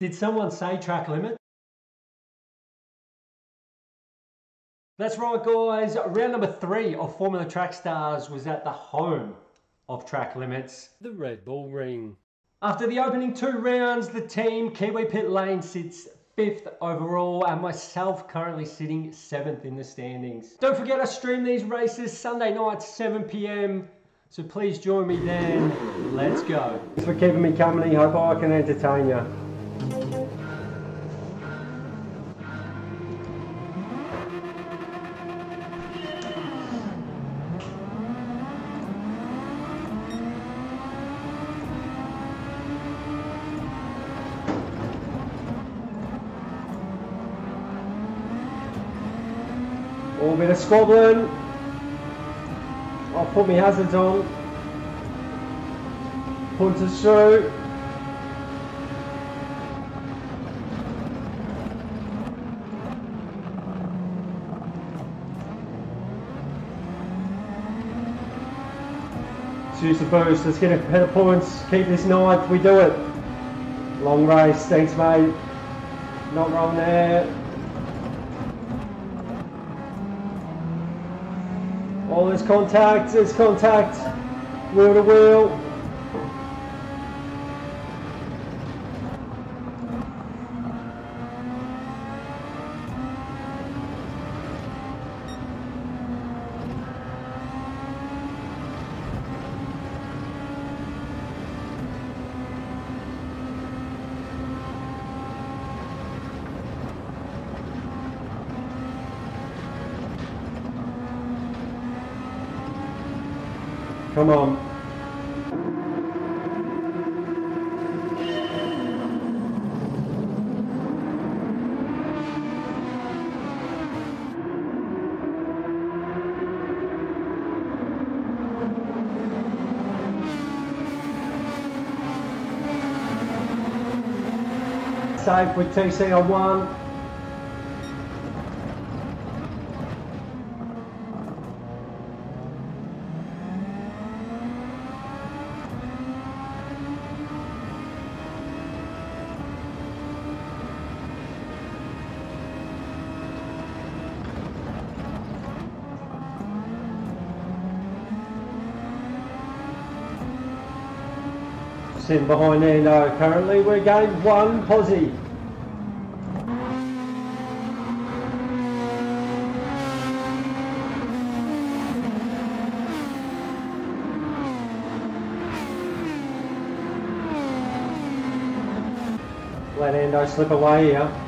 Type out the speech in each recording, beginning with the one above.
Did someone say track limit? That's right, guys. Round number three of Formula Track Stars was at the home of track limits, the Red Bull Ring. After the opening two rounds, the team Kiwi Pit Lane sits fifth overall, and myself currently sitting seventh in the standings. Don't forget, I stream these races Sunday night, 7 p.m. So please join me then. Let's go. Thanks for keeping me company. Hope I can entertain you. Bit of squabbling. I'll put my hazards on. Punters through. Use the boost. Let's get a head of points. Keep this ninth. We do it. Long race. Thanks, mate. Not wrong there. Oh, there's contact, there's contact. Wheel to wheel. mom. Save with TCR1. in behind Eno currently. We're going one posse. Let Endo slip away here.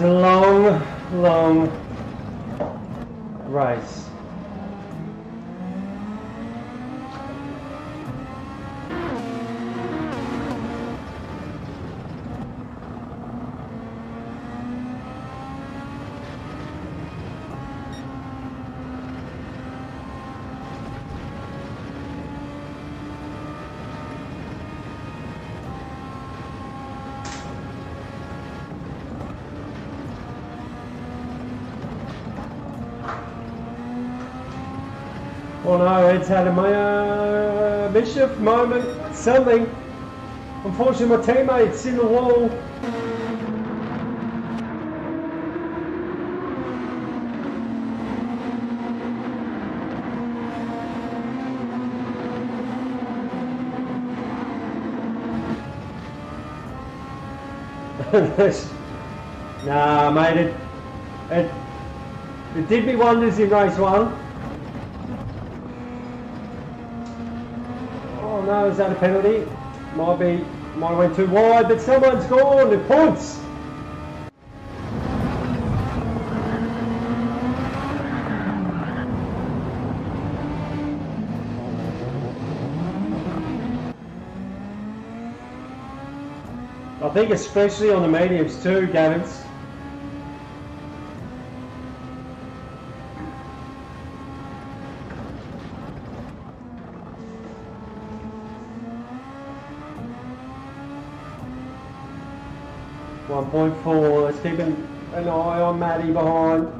Long, long race. Ed's had a mischief moment, something. Unfortunately, my teammate's in the wall. nah, mate, it, it, it did me wonders in race one. Oh no, is that a penalty? Might be Might have went too wide, but someone's gone. The points. I think especially on the mediums too, Gavins. Four. Let's keep an, an eye on Matty behind.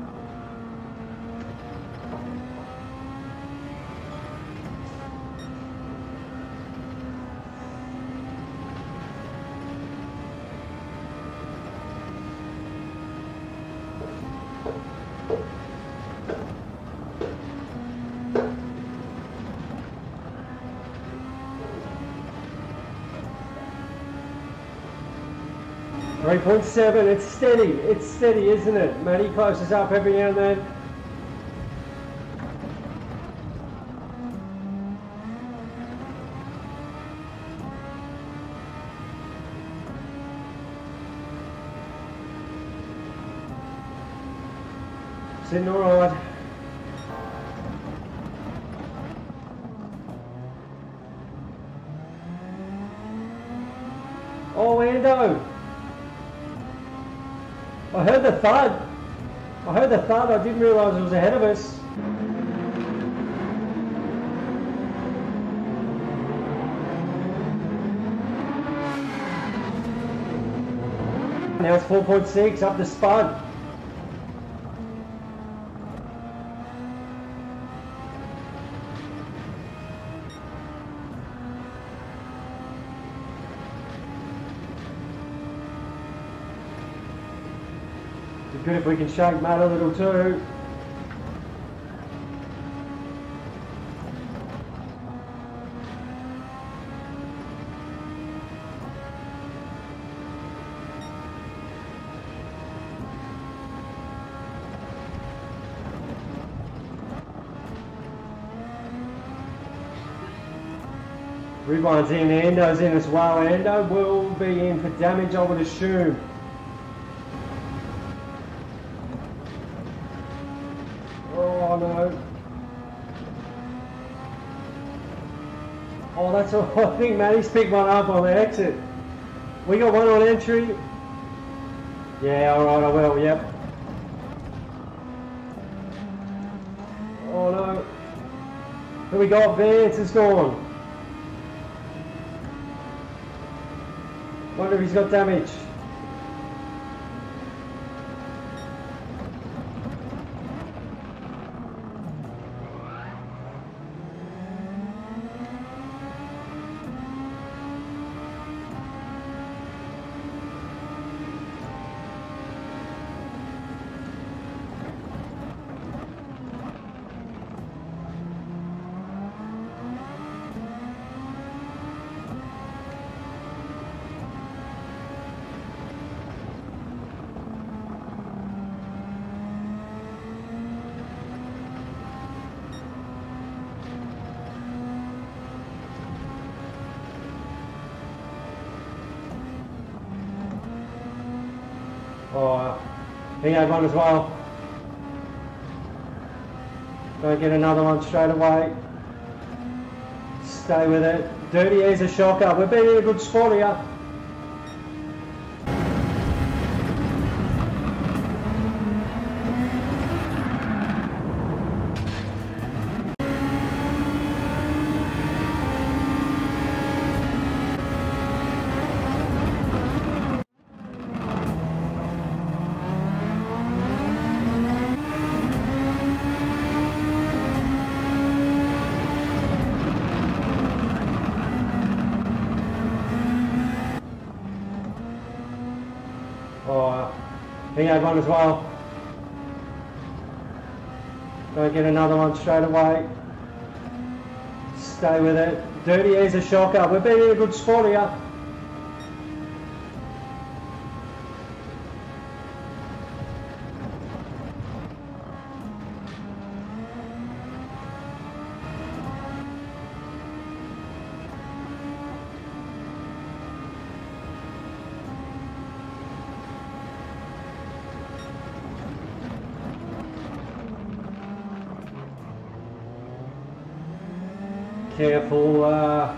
Three point seven. It's steady. It's steady, isn't it? Matty closes up every now and then. Sitting all right. Oh, Ando. I heard the thud. I heard the thud. I didn't realise it was ahead of us. Now it's 4.6 up the spud. Good if we can shake Matt a little too. Rewind's in, Ando's in as well. Ando will be in for damage, I would assume. Oh no. All. I think Matty's picked one up on the exit. We got one on entry. Yeah, alright, I will, yep. Oh no. Who we got? Vance is gone. Wonder if he's got damage. Oh, he had one as well. Don't get another one straight away. Stay with it. Dirty as a shocker. We've been in a good spot here. Oh, he had one as well. Don't get another one straight away. Stay with it. Dirty as a shocker. We've been in a good spot here. Careful, uh,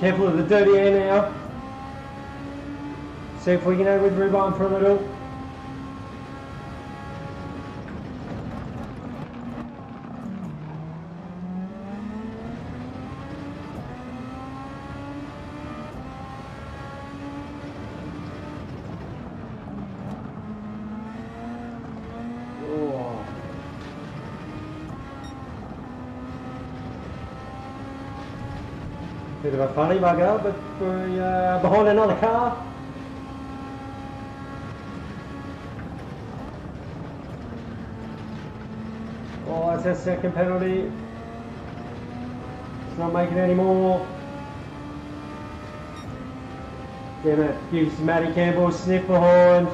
careful of the dirty air now. See if we can add with rebound for a little. Oh. Bit of a funny bugger, but we're uh, behind another car. Oh, that's a second penalty. It's not making any more. Damn it, gives Matty Campbell a sniff behind.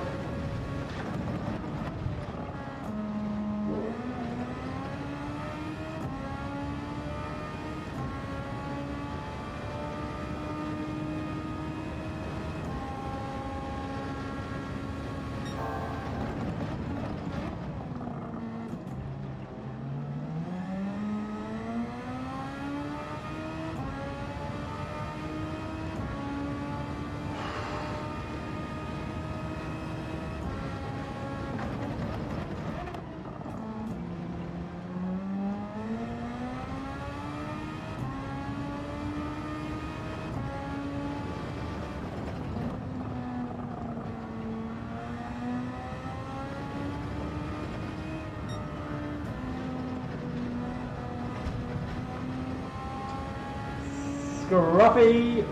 Scruffy.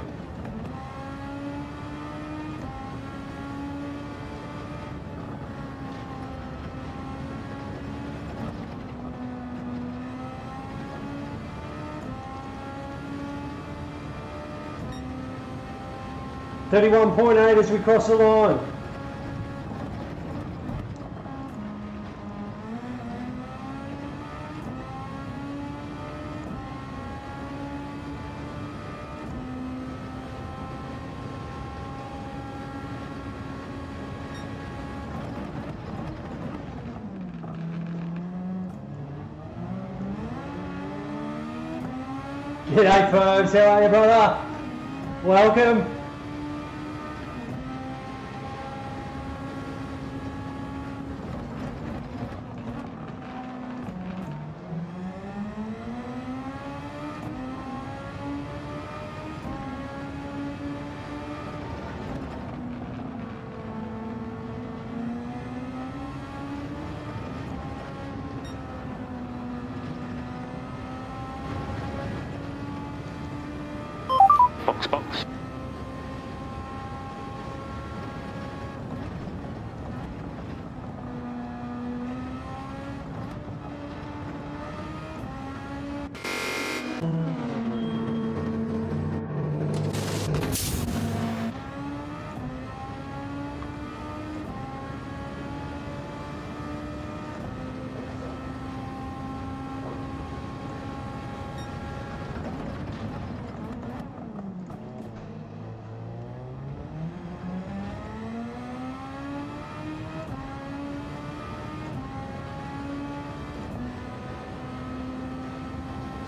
Thirty-one point eight as we cross the line. G'day folks, how are you brother? Welcome.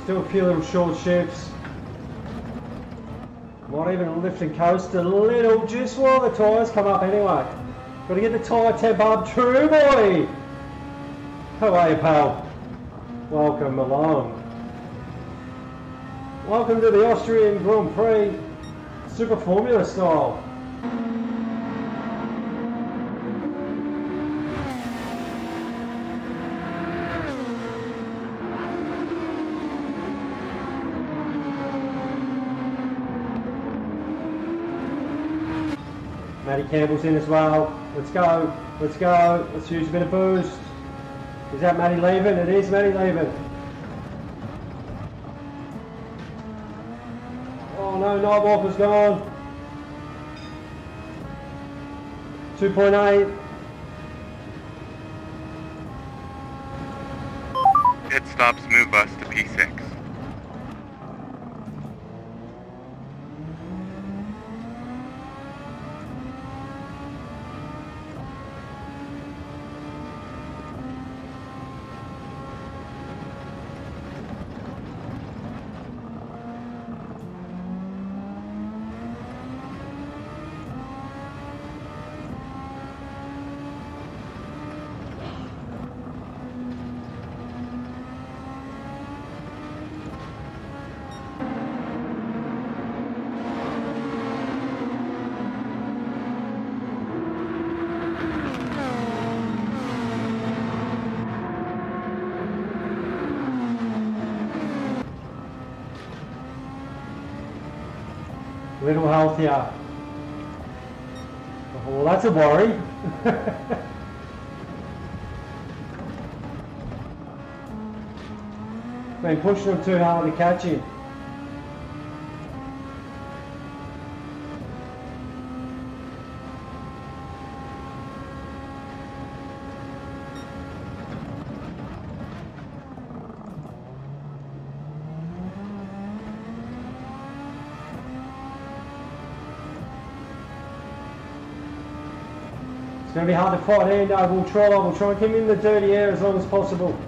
Still little short shifts. Not even lifting coast a little just while the tyres come up anyway. Got to get the tyre temp up. True boy! How are you, pal? Welcome along. Welcome to the Austrian Grand Prix Super Formula style. Matty Campbell's in as well. Let's go. Let's go. Let's use a bit of boost. Is that Matty leaving? It is Matty leaving. Oh no, Nightwalker's gone. 2.8. Pit stops move us to P6. Little healthier. Well, oh, that's a worry. Been pushing them too hard to catch him. Going to be hard to fight Ando. We'll try. We'll try and keep him in the dirty air as long as possible.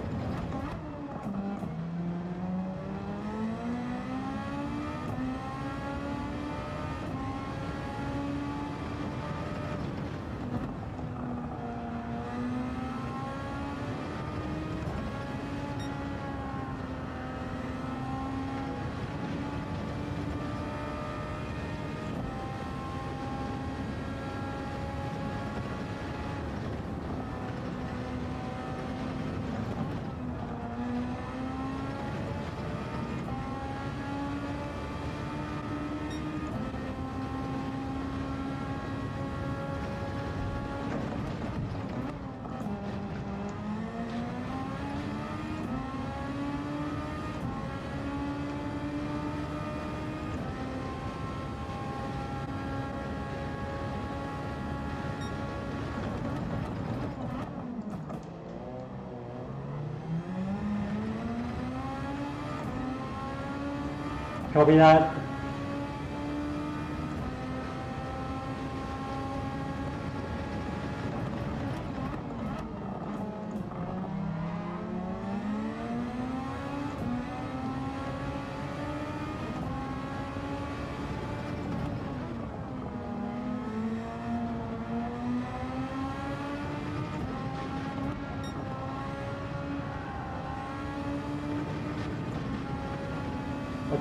Copy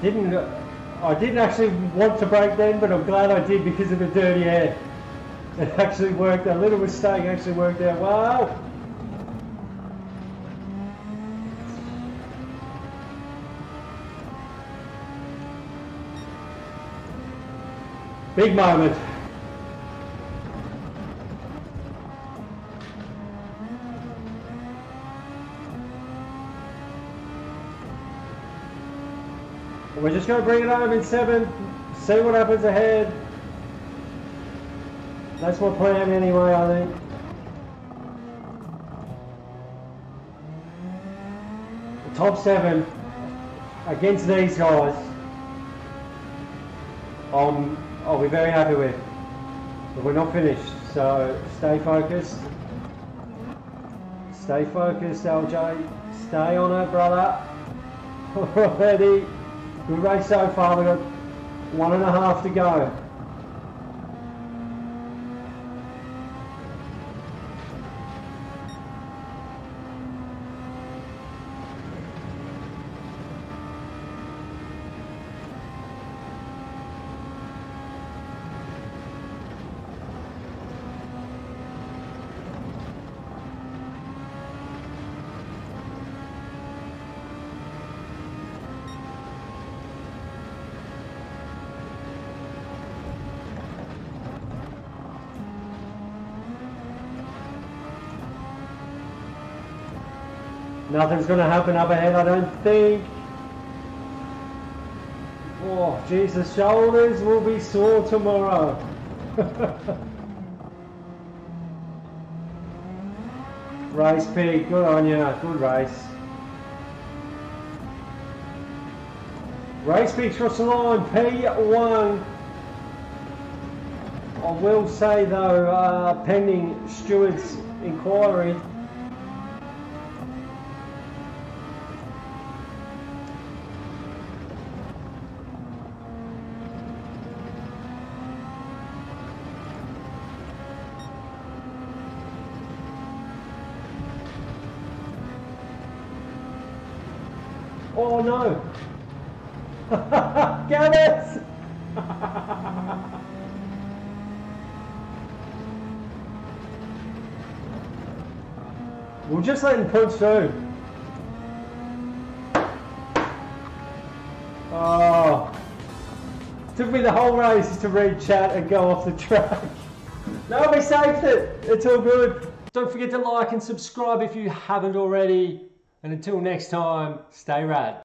didn't. I didn't actually want to break then, but I'm glad I did because of the dirty air. It actually worked. A little mistake actually worked out well. Big moment. We're just going to bring it home in seven, see what happens ahead. That's my plan anyway, I think. The top seven against these guys, um, I'll be very happy with. But we're not finished, so stay focused. Stay focused, LJ. Stay on it, brother. Already. Good race so far, we've got one and a half to go. Nothing's going to happen up ahead, I don't think. Oh, Jesus, shoulders will be sore tomorrow. race Pete, good on you, good race. Race Pete the line, P1. I will say though, uh, pending Stewart's inquiry, Oh no! Gareth! we'll just let him punch through. Oh. Took me the whole race to read chat and go off the track. No, we saved it. It's all good. Don't forget to like and subscribe if you haven't already. And until next time, stay rad.